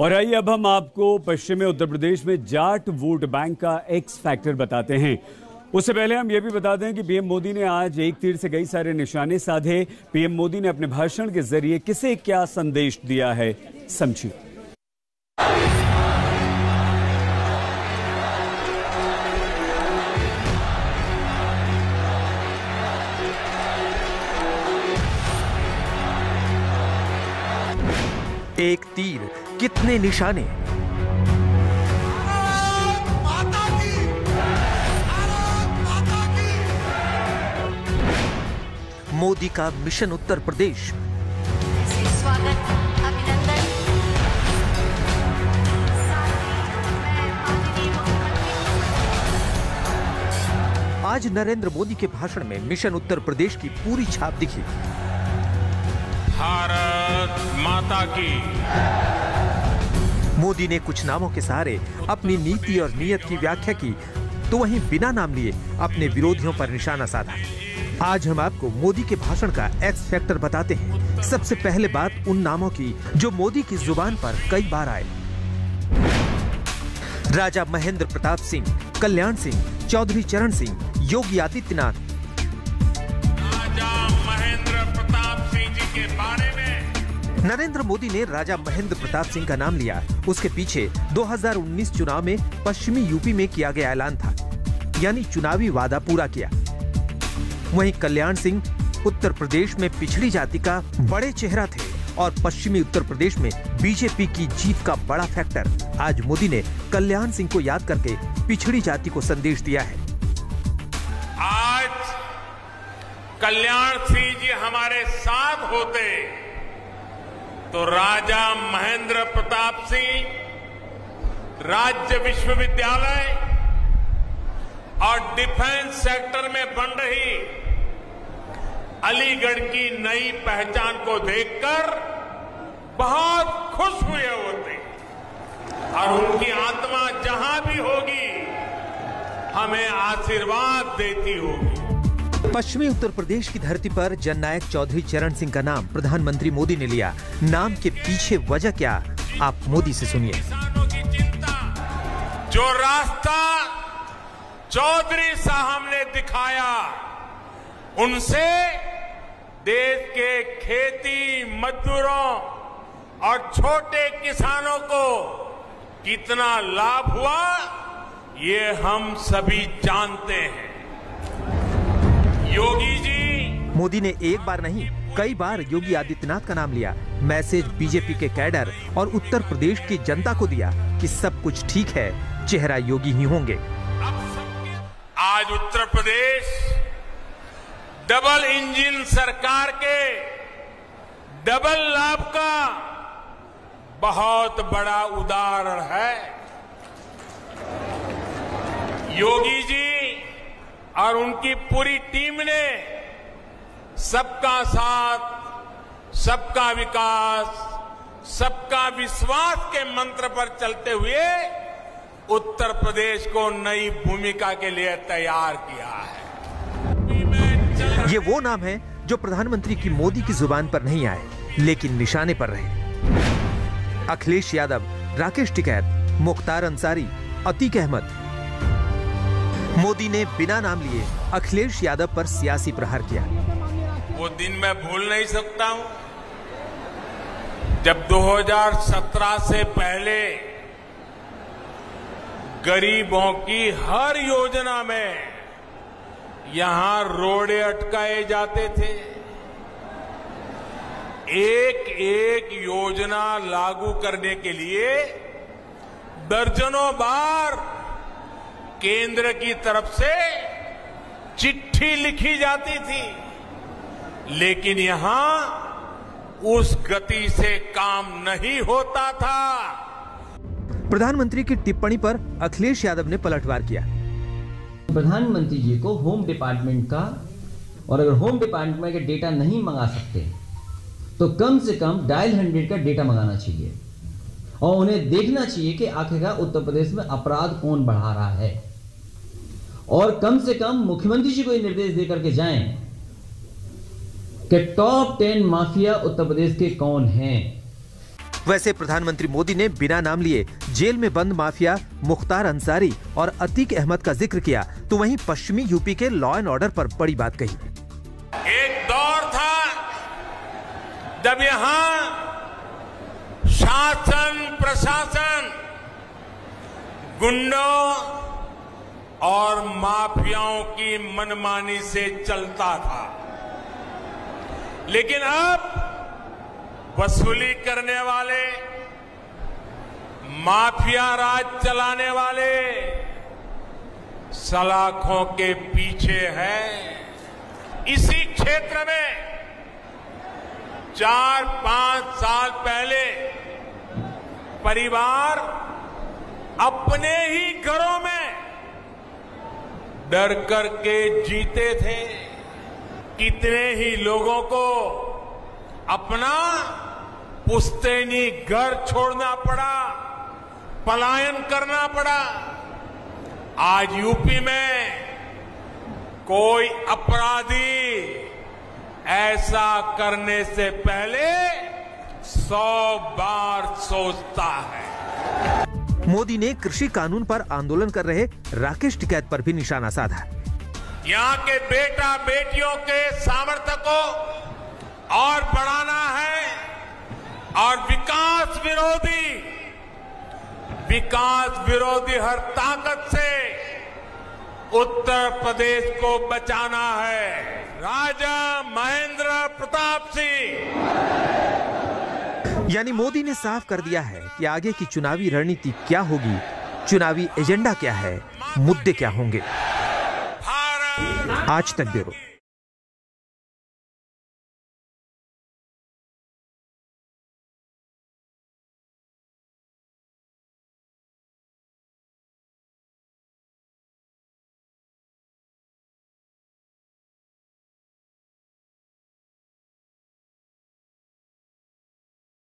और आइए अब हम आपको पश्चिमी उत्तर प्रदेश में जाट वोट बैंक का एक्स फैक्टर बताते हैं। उससे पहले हम ये भी बता दें कि पीएम मोदी ने आज एक तीर से कई सारे निशाने साधे। पीएम मोदी ने अपने भाषण के ज़रिए किसे क्या संदेश दिया है, समझिए। एक तीर कितने निशाने? मोदी का मिशन उत्तर प्रदेश। स्वागत अभिनंदन आज नरेंद्र मोदी के भाषण में मिशन उत्तर प्रदेश की पूरी छाप दिखी। भारत माता की। मोदी ने कुछ नामों के सहारे अपनी नीति और नीयत की व्याख्या की तो वहीं बिना नाम लिए अपने विरोधियों पर निशाना साधा। आज हम आपको मोदी के भाषण का एक्स फैक्टर बताते हैं। सबसे पहले बात उन नामों की, जो मोदी की ज़ुबान पर कई बार आए। राजा महेंद्र प्रताप सिंह, कल्याण सिंह, चौधरी चरण सिंह, योगी आदित्यनाथ। राजा महेंद्र प्रताप सिंह जी के बारे नरेंद्र मोदी ने राजा महेंद्र प्रताप सिंह का नाम लिया। उसके पीछे 2019 चुनाव में पश्चिमी यूपी में किया गया ऐलान था, यानी चुनावी वादा पूरा किया। वहीं कल्याण सिंह उत्तर प्रदेश में पिछड़ी जाति का बड़े चेहरा थे और पश्चिमी उत्तर प्रदेश में बीजेपी की जीत का बड़ा फैक्टर। आज मोदी ने कल्याण सिंह को याद करके पिछड़ी जाति को संदेश दिया है। आज कल्याण सिंह जी हमारे साथ होते। तो राजा महेंद्र प्रताप सिंह, राज्य विश्वविद्यालय और डिफेंस सेक्टर में बन रही अलीगढ़ की नई पहचान को देखकर बहुत खुश हुए होते और उनकी आत्मा जहाँ भी होगी, हमें आशीर्वाद देती होगी। पश्चिमी उत्तर प्रदेश की धरती पर जननायक चौधरी चरण सिंह का नाम प्रधानमंत्री मोदी ने लिया। नाम के पीछे वजह क्या? आप मोदी से सुनिए। जो रास्ता चौधरी साहब ने दिखाया, उनसे देश के खेती मजदूरों और छोटे किसानों को कितना लाभ हुआ, ये हम सभी जानते हैं। योगी जी। मोदी ने एक बार नहीं कई बार योगी आदित्यनाथ का नाम लिया मैसेज बीजेपी के कैडर और उत्तर प्रदेश की जनता को दिया कि सब कुछ ठीक है चेहरा योगी ही होंगे। आज उत्तर प्रदेश डबल इंजन सरकार के डबल लाभ का बहुत बड़ा उदाहरण है। योगी जी और उनकी पूरी टीम ने सबका साथ, सबका विकास, सबका विश्वास के मंत्र पर चलते हुए उत्तर प्रदेश को नई भूमिका के लिए तैयार किया है। ये वो नाम है जो प्रधानमंत्री की मोदी की ज़ुबान पर नहीं आए, लेकिन निशाने पर रहे। अखिलेश यादव, राकेश टिकैत, मुख्तार अंसारी, अतीक अहमद। मोदी ने बिना नाम लिए अखिलेश यादव पर सियासी प्रहार किया। वो दिन मैं भूल नहीं सकता हूँ। जब 2017 से पहले गरीबों की हर योजना में यहाँ रोड़े अटकाए जाते थे एक एक योजना लागू करने के लिए दर्जनों बार केंद्र की तरफ़ से चिट्ठी लिखी जाती थी। लेकिन यहाँ उस गति से काम नहीं होता था। प्रधानमंत्री की टिप्पणी पर अखिलेश यादव ने पलटवार किया। प्रधानमंत्री जी को होम डिपार्टमेंट का और अगर होम डिपार्टमेंट का डेटा नहीं मंगा सकते तो कम से कम डायल हंड्रेड का डेटा मंगाना चाहिए। और उन्हें देखना चाहिए कि आखिरकार उत्तर प्रदेश में अपराध कौन बढ़ा रहा है। और कम से कम मुख्यमंत्री जी को ये निर्देश देकर के जाएँ कि top ten mafia Uttar Pradesh के कौन हैं। वैसे प्रधानमंत्री मोदी ने बिना नाम लिए जेल में बंद माफिया मुख्तार अंसारी और अतीक अहमद का ज़िक्र किया तो वहीं पश्चिमी यूपी के लॉ एंड ऑर्डर पर बड़ी बात कही। एक दौर था जब यहाँ शासन प्रशासन गुंडों और माफियाओं की मनमानी से चलता था। लेकिन अब वसूली करने वाले, माफिया राज चलाने वाले सलाखों के पीछे हैं। इसी क्षेत्र में चार पाँच साल पहले परिवार अपने ही घरों में डर करके जीते थे। कितने ही लोगों को अपना पुश्तैनी घर छोड़ना पड़ा, पलायन करना पड़ा। आज यूपी में कोई अपराधी ऐसा करने से पहले सौ बार सोचता है। मोदी ने कृषि कानून पर आंदोलन कर रहे राकेश टिकैत पर भी निशाना साधा। यहाँ के बेटा बेटियों के सामर्थ्य को और बढ़ाना है और विकास विरोधी विकास विरोधी हर ताकत से उत्तर प्रदेश को बचाना है। राजा महेंद्र प्रताप सिंह। यानी मोदी ने साफ़ कर दिया है कि आगे की चुनावी रणनीति क्या होगी चुनावी एजेंडा क्या है मुद्दे क्या होंगे। आज तक ब्यूरो।